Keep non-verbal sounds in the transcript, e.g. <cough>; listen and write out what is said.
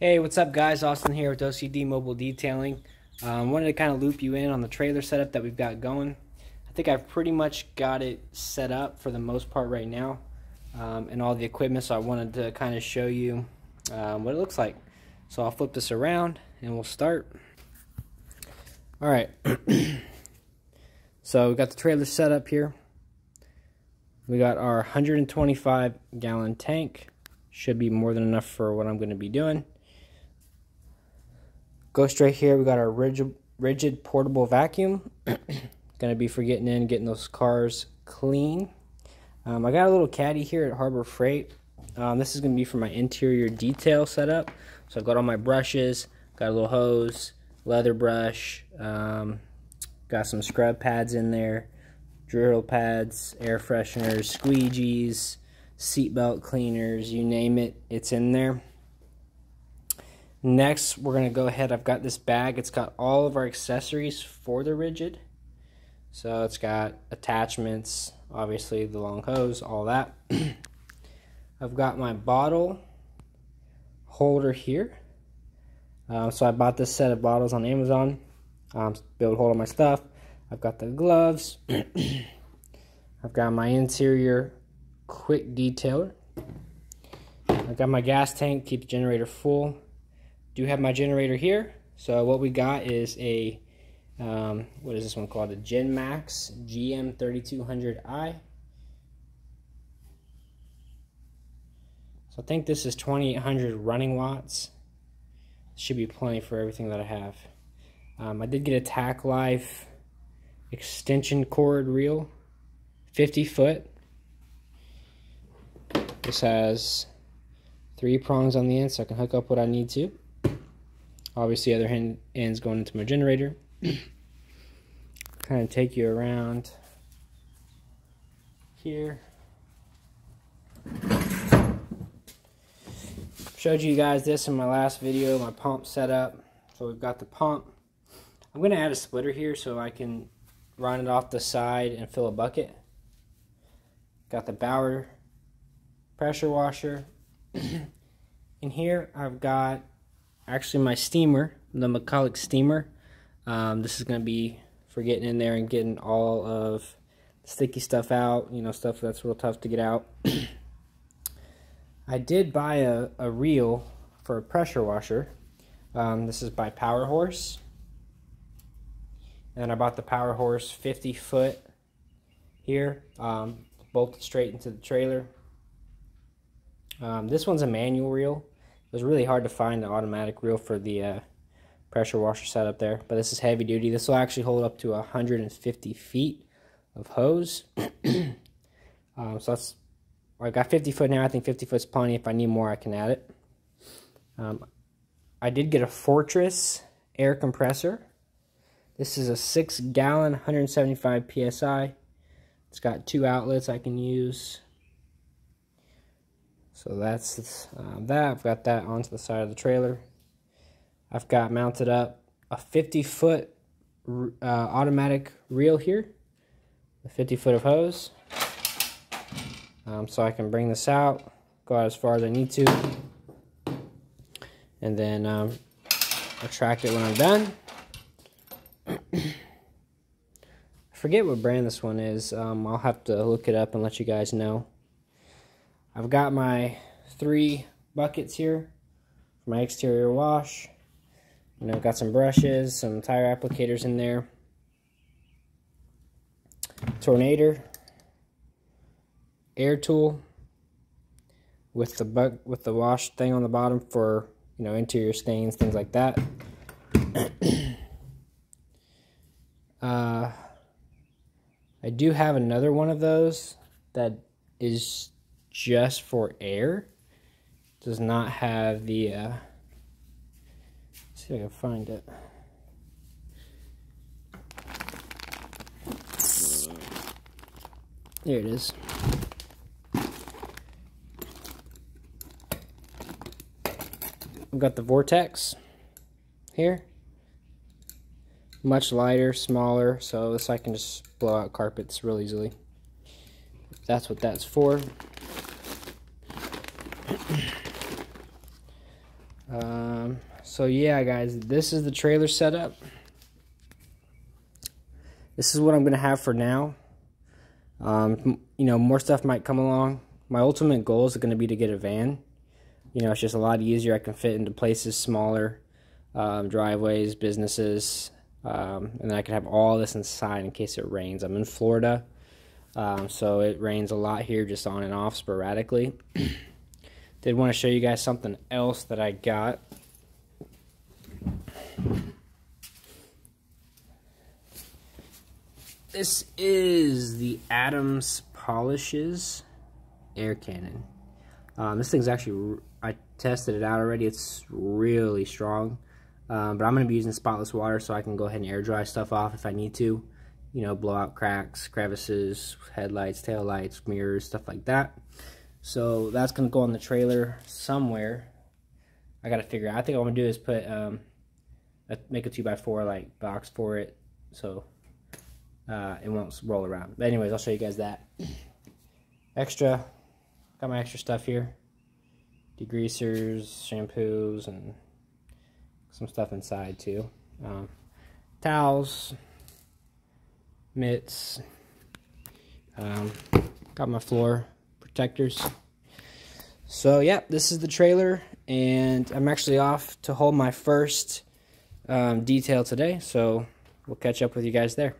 Hey, what's up guys? Austin here with OCD Mobile Detailing. Um, wanted to kind of loop you in on the trailer setup that we've got going. I think I've pretty much got it set up for the most part right now um, and all the equipment so I wanted to kind of show you um, what it looks like. So I'll flip this around and we'll start. Alright, <clears throat> so we've got the trailer set up here. We got our 125 gallon tank. Should be more than enough for what I'm going to be doing. Go straight here. We got our Ridgid, Ridgid portable vacuum. <clears throat> going to be for getting in, getting those cars clean. Um, I got a little caddy here at Harbor Freight. Um, this is going to be for my interior detail setup. So I've got all my brushes, got a little hose, leather brush, um, got some scrub pads in there, drill pads, air fresheners, squeegees, seatbelt cleaners, you name it, it's in there. Next, we're going to go ahead. I've got this bag. It's got all of our accessories for the Ridgid. So it's got attachments, obviously the long hose, all that. <clears throat> I've got my bottle holder here. Um, so I bought this set of bottles on Amazon. Um, to hold all my stuff. I've got the gloves. <clears throat> I've got my interior quick detailer. I've got my gas tank, keep the generator full do have my generator here. So what we got is a, um, what is this one called? A GenMax GM3200i. So I think this is 2800 running watts. Should be plenty for everything that I have. Um, I did get a Tacklife extension cord reel, 50 foot. This has three prongs on the end so I can hook up what I need to. Obviously, other hand end's going into my generator. <clears throat> kind of take you around here. Showed you guys this in my last video, my pump setup. So we've got the pump. I'm going to add a splitter here so I can run it off the side and fill a bucket. Got the Bauer pressure washer. <clears throat> in here I've got actually my steamer, the McCulloch steamer. Um, this is going to be for getting in there and getting all of sticky stuff out, you know, stuff that's real tough to get out. <clears throat> I did buy a, a reel for a pressure washer. Um, this is by Power Horse. And I bought the Power Horse 50 foot here, um, bolted straight into the trailer. Um, this one's a manual reel. It was really hard to find an automatic reel for the uh, pressure washer setup there, but this is heavy duty. This will actually hold up to 150 feet of hose. <clears throat> um, so that's, I got 50 foot now. I think 50 foot's plenty. If I need more, I can add it. Um, I did get a Fortress air compressor. This is a 6 gallon, 175 psi. It's got two outlets I can use. So that's um, that. I've got that onto the side of the trailer. I've got mounted up a 50 foot uh, automatic reel here, a 50 foot of hose. Um, so I can bring this out, go out as far as I need to, and then um, retract it when I'm done. <clears throat> I forget what brand this one is. Um, I'll have to look it up and let you guys know. I've got my three buckets here for my exterior wash. You know, got some brushes, some tire applicators in there. Tornado, air tool with the buck with the wash thing on the bottom for you know interior stains, things like that. <clears throat> uh, I do have another one of those that is just for air. Does not have the, uh, see if I can find it. There it is. I've got the Vortex here. Much lighter, smaller, so this I can just blow out carpets real easily. That's what that's for. <coughs> Um, so yeah, guys, this is the trailer setup. This is what I'm going to have for now. Um, you know, more stuff might come along. My ultimate goal is going to be to get a van. You know, it's just a lot easier. I can fit into places smaller, um, driveways, businesses, um, and then I can have all this inside in case it rains. I'm in Florida, um, so it rains a lot here, just on and off sporadically. <coughs> Did want to show you guys something else that I got. This is the Adams Polishes Air Cannon. Um, this thing's actually, I tested it out already. It's really strong. Um, but I'm going to be using spotless water so I can go ahead and air dry stuff off if I need to. You know, blow out cracks, crevices, headlights, tail lights, mirrors, stuff like that. So that's going to go on the trailer somewhere. I got to figure out. I think what I'm going to do is put, um, a, make a 2x4 like box for it so uh, it won't roll around. But anyways, I'll show you guys that. Extra, got my extra stuff here. Degreasers, shampoos, and some stuff inside too. Um, towels, mitts, um, got my floor protectors. So yeah, this is the trailer, and I'm actually off to hold my first um, detail today. So we'll catch up with you guys there.